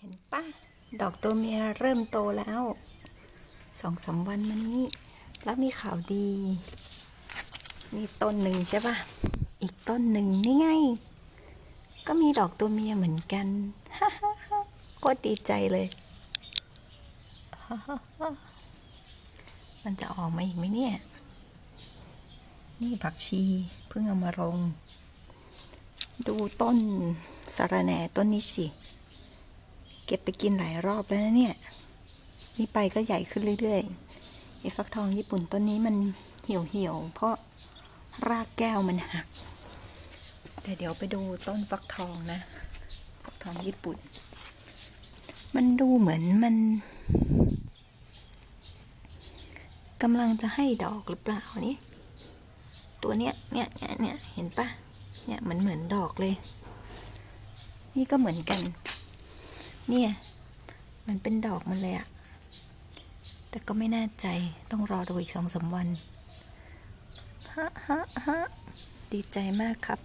เห็นปะดอกตัวเมียเริ่มโตแล้วสองสามวันมานี้ แล้วมีข่าวดีมีต้นหนึ่งใช่ปะอีกต้นหนึ่งนี่ไง ก็มีดอกตัวเมียเหมือนกันโคตรดีใจเลย มันจะออกมาอีกไหมเนี่ย นี่ผักชีเพิ่งเอามาลง ดูต้นสะระแหน่ต้นนี้สิ เก็บไปกินหลายรอบแล้วนะเนี่ย นี่ไปก็ใหญ่ขึ้นเรื่อยๆไอ้ฟักทองญี่ปุ่นต้นนี้มันเหี่ยวๆเพราะรากแก้วมันหัก แต่เดี๋ยวไปดูต้นฟักทองนะ ฟักทองญี่ปุ่น มันดูเหมือนมันกำลังจะให้ดอกหรือเปล่านี่ตัวเนี้ยเนี่ยเนี่ยเนี่ยเห็นปะเนี่ยเหมือนเหมือนดอกเลย นี่ก็เหมือนกัน เนี่ย มันเป็นดอกมันเลยอะแต่ก็ไม่แน่ใจต้องรอดูอีกสองสามวันฮะฮะฮะดีใจมากครับ